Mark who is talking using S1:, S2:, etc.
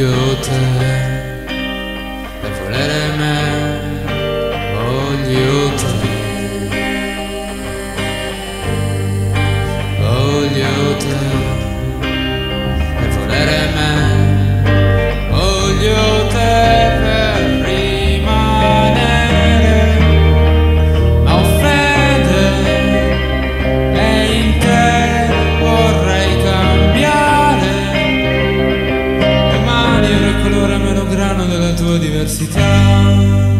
S1: 有的 sua diversità.